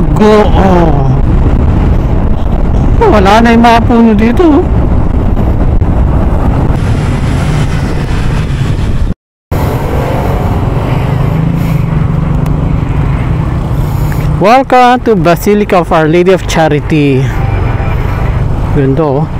Gago. Oh. Wala na yung mga puno dito. oh. Welcome to Basilica of Our Lady of Charity. Ganda oh.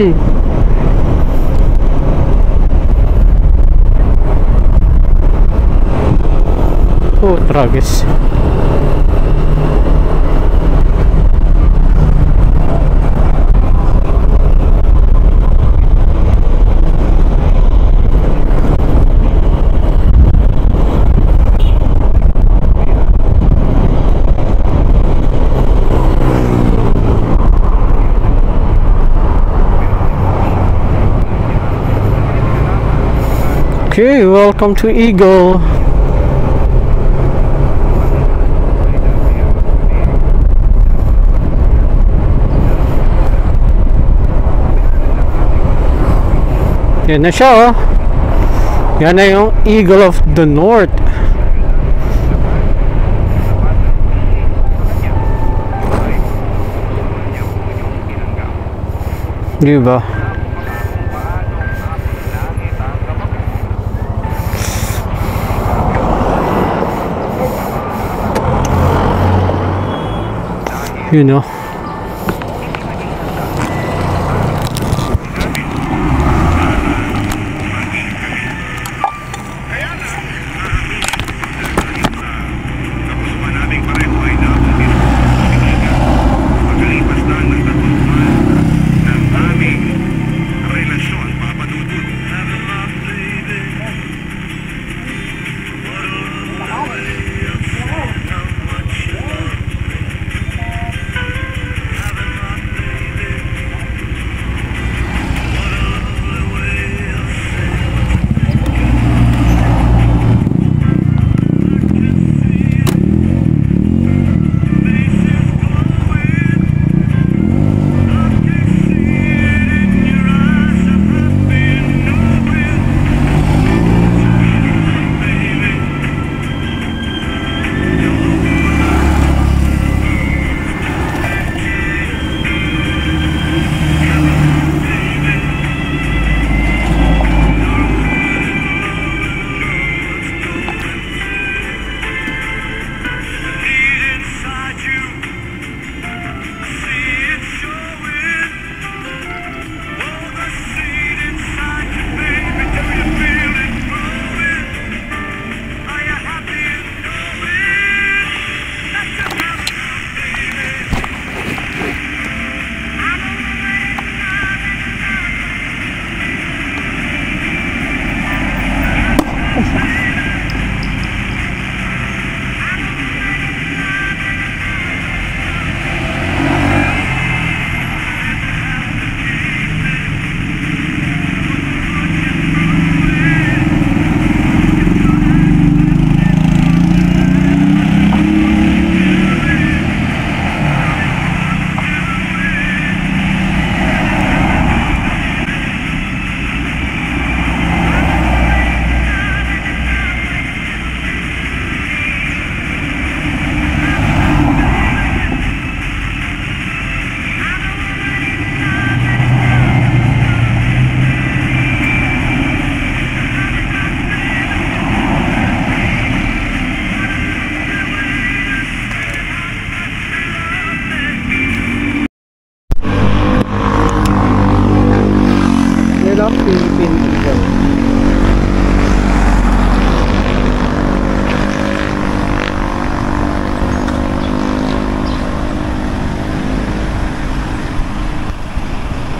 aqui. Oh, drogas. Okay, welcome to Eagle. Yan na siya oh. Yan na yung Eagle of the North. Di ba? You know.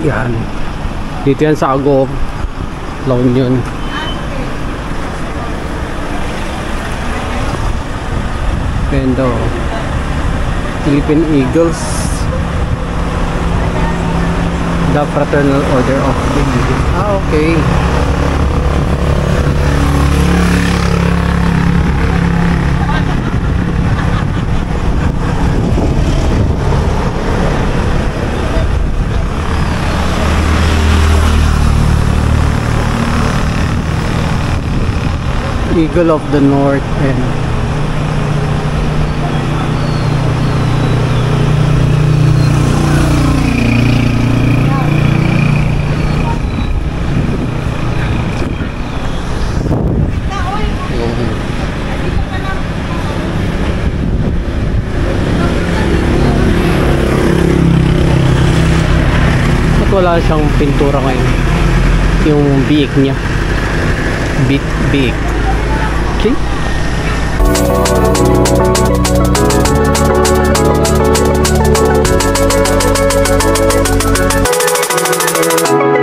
Yan. Dito yan sa Agop. La Union. Ganda oh. Philippine Eagles. The Fraternal Order of the Eagles. Ah, okay. Eagle of the North and wala siyang pintura ngayon? Yung biik niya. Biik, biik. Key. Thank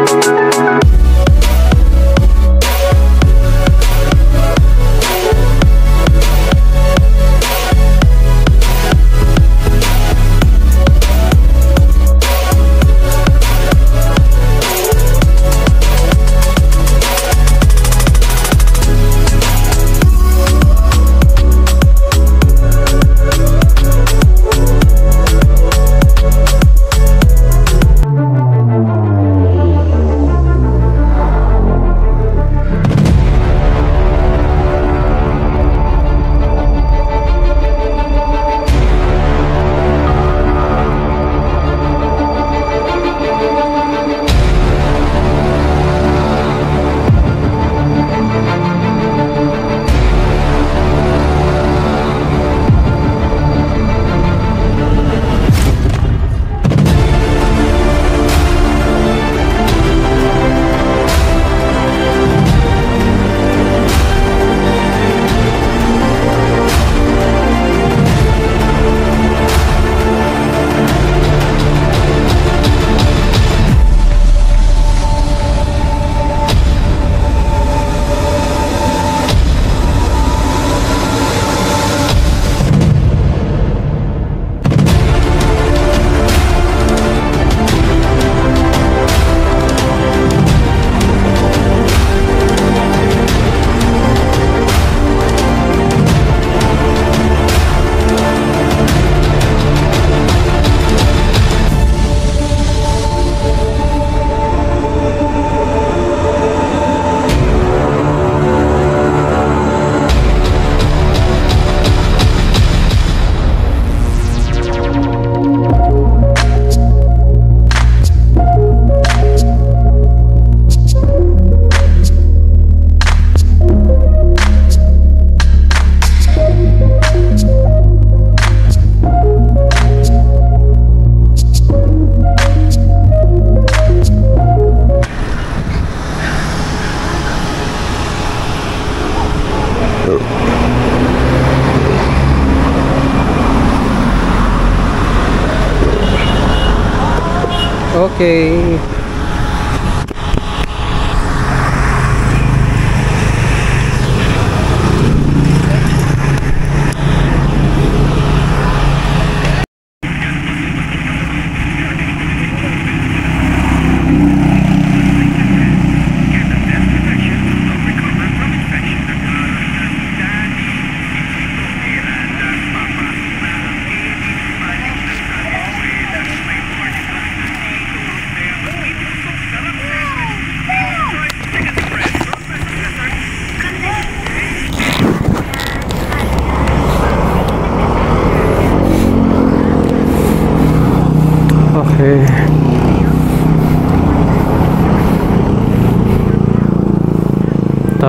Okay.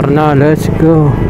now let's go.